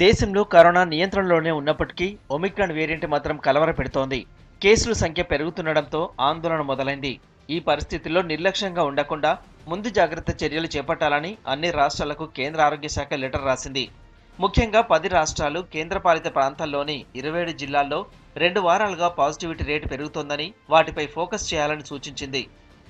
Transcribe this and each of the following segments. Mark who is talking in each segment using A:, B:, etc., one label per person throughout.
A: దేశంలో కరోనా నియంత్రణలోనే ఉన్నప్పటికీ Omicron variant మాత్రం కలవర పెడుతోంది కేసుల సంఖ్య పెరుగుతుండడంతో ఆందోళన మొదలైంది. ఈ పరిస్థితుల్లో నిర్లక్ష్యంగా ఉండకుండా ముందు జాగ్రత్త చర్యలు చేపట్టాలని అన్ని రాష్ట్రాలకు కేంద్ర ఆరోగ్య శాఖ లెటర్ రాసింది. ముఖ్యంగా పది రాష్ట్రాలు కేంద్రపాలిత ప్రాంతాల్లోని ఇరవై ఏడు జిల్లాల్లో రెండు వారాలుగా పాజిటివిటీ రేటు పెరుగుతోందని వాటిపై ఫోకస్ చేయాలని సూచించింది.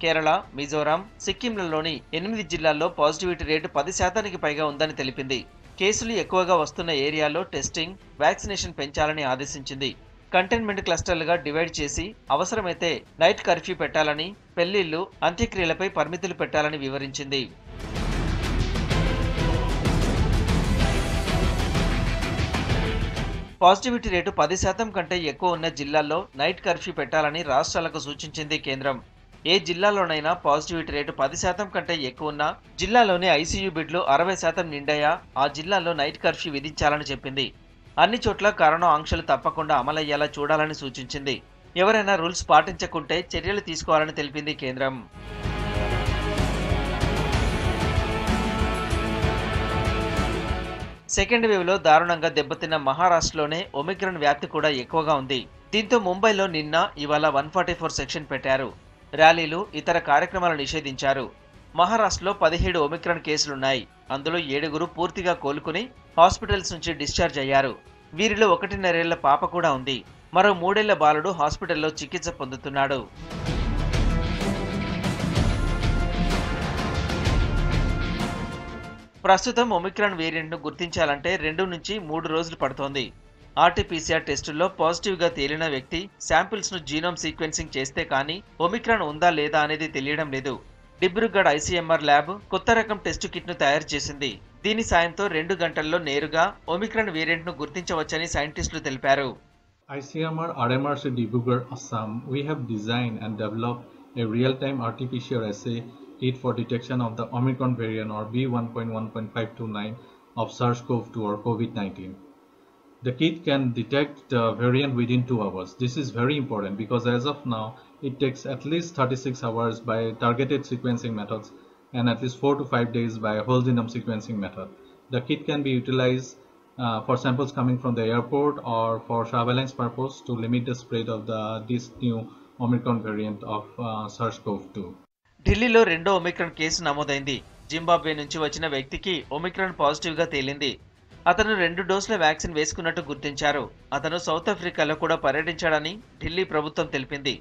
A: కేరళ మిజోరాం సిక్కింలలోని ఎనిమిది జిల్లాల్లో పాజిటివిటీ రేటు పది శాతానికి పైగా ఉందని తెలిపింది. కేసులు ఎక్కువగా వస్తున్న ఏరియాలో టెస్టింగ్ వ్యాక్సినేషన్ పెంచాలని ఆదేశించింది. కంటైన్మెంట్ క్లస్టర్లుగా డివైడ్ చేసి అవసరమైతే నైట్ కర్ఫ్యూ పెట్టాలని పెళ్ళిళ్ళు అంత్యక్రియలపై పరిమితులు పెట్టాలని వివరించింది. పాజిటివిటీ రేటు పది శాతం కంటే ఎక్కువ ఉన్న జిల్లాల్లో నైట్ కర్ఫ్యూ పెట్టాలని రాష్ట్రాలకు సూచించింది కేంద్రం. ఏ జిల్లాలోనైనా పాజిటివిటీ రేటు పది శాతం కంటే ఎక్కువ ఉన్నా జిల్లాలోని ఐసీయూ బెడ్లు అరవై శాతం నిండాయా ఆ జిల్లాలో నైట్ కర్ఫ్యూ విధించాలని చెప్పింది. అన్ని చోట్ల కరోనా ఆంక్షలు తప్పకుండా అమలయ్యేలా చూడాలని సూచించింది. ఎవరైనా రూల్స్ పాటించకుంటే చర్యలు తీసుకోవాలని తెలిపింది కేంద్రం. సెకండ్ వేవ్లో దారుణంగా దెబ్బతిన్న మహారాష్ట్రలోనే ఒమిక్రాన్ వ్యాప్తి కూడా ఎక్కువగా ఉంది. దీంతో ముంబైలో నిన్న ఇవాళ వన్ ఫార్టీ ఫోర్ సెక్షన్ పెట్టారు. ర్యాలీలు ఇతర కార్యక్రమాలు నిషేధించారు. మహారాష్ట్రలో పదిహేడు ఒమిక్రాన్ కేసులున్నాయి. అందులో ఏడుగురు పూర్తిగా కోలుకుని హాస్పిటల్స్ నుంచి డిశ్చార్జ్ అయ్యారు. వీరిలో ఒకటిన్నరేళ్ళ పాప కూడా ఉంది. మరో మూడేళ్ళ బాలుడు హాస్పిటల్లో చికిత్స పొందుతున్నాడు. ప్రస్తుతం ఒమిక్రాన్ వేరియంట్ను గుర్తించాలంటే రెండు నుంచి మూడు రోజులు పడుతోంది. ఆర్టీపీసీఆర్ టెస్టుల్లో పాజిటివ్గా తేలిన వ్యక్తి శాంపిల్స్ను జీనోమ్ సీక్వెన్సింగ్ చేస్తే కానీ ఒమిక్రాన్ ఉందా లేదా అనేది తెలియడం లేదు. డిబ్రూగఢ్ ఐసీఎంఆర్ ల్యాబ్ కొత్త రకం టెస్టు కిట్ను తయారు చేసింది. దీని సాయంతో రెండు గంటల్లో నేరుగా ఒమిక్రాన్ వేరియంట్ను గుర్తించవచ్చని సైంటిస్టులు తెలిపారు.
B: ICMR RMRC Dibrugarh, Assam, we have designed and developed a real-time RT-PCR assay kit for detection of the Omicron variant or B1.1.529 of SARS-CoV-2 or COVID-19. The kit can detect the variant within two hours. This is very important because as of now, it takes at least 36 hours by targeted sequencing methods and at least four to five days by whole genome sequencing method. The kit can be utilized uh, for samples coming from the airport or for surveillance purpose to limit the spread of the this new Omicron variant of uh, SARS-CoV-2.
A: ఢిల్లీలో రెండో Omicron case నమోదైంది Zimbabwe నుంచి వచ్చిన వ్యక్తికి Omicron positive గా తేలింది అతను రెండు డోసుల వ్యాక్సిన్ వేసుకున్నట్టు గుర్తించారు. అతను సౌత్ ఆఫ్రికాలో కూడా పర్యటించాడని ఢిల్లీ ప్రభుత్వం తెలిపింది.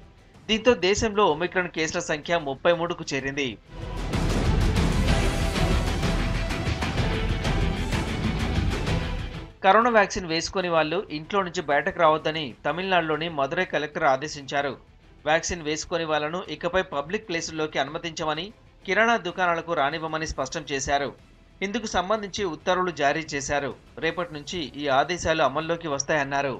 A: దీంతో దేశంలో ఒమిక్రాన్ కేసుల సంఖ్య ముప్పై మూడుకు చేరింది. కరోనా వ్యాక్సిన్ వేసుకుని వాళ్ళు ఇంట్లో నుంచి బయటకు రావద్దని తమిళనాడులోని మదురై కలెక్టర్ ఆదేశించారు. వ్యాక్సిన్ వేసుకుని వాళ్ళను ఇకపై పబ్లిక్ ప్లేసుల్లోకి అనుమతించమని కిరాణా దుకాణాలకు రానివ్వమని స్పష్టం చేశారు. ఇందుకు సంబంధించి ఉత్తర్వులు జారీ చేశారు. రేపటి నుంచి ఈ ఆదేశాలు అమల్లోకి వస్తాయన్నారు.